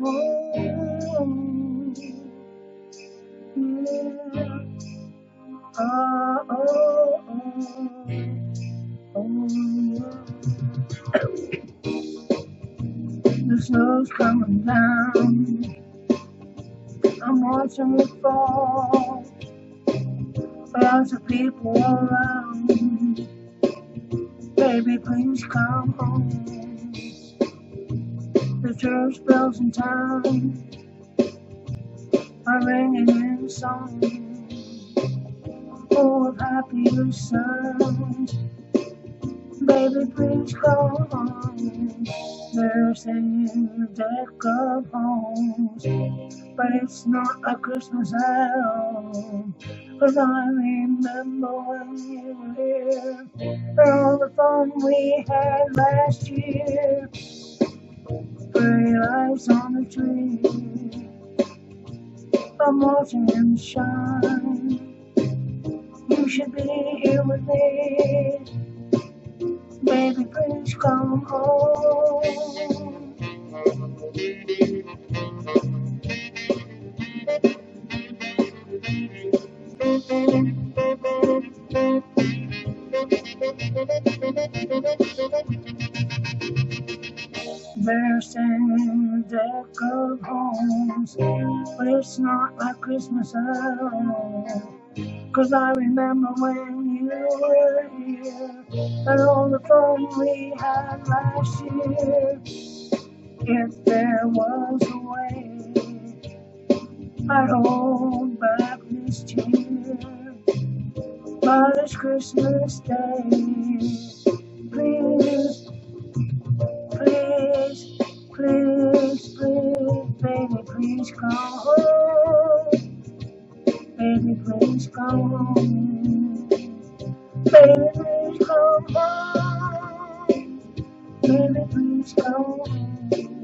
The snow's coming down. I'm watching it fall. Lots of people around. Baby, please come home. The church bells in town are ringing in song full of happier sounds. Baby, please come home. They're singing a Deck the Halls, but it's not a Christmas at all. 'Cause I remember when you were here, all the fun we had last year. Lights on the tree, watching them shine. You should be here with me, baby, please come home. They're singing a Deck the Halls, but it's not like Christmas at all. 'Cause I remember when you were here, and all the fun we had last year. If there was a way, I'd hold back this tear. But it's Christmas Day. Baby, please come home. Baby, please come home. Baby, please come home. Baby, please come home.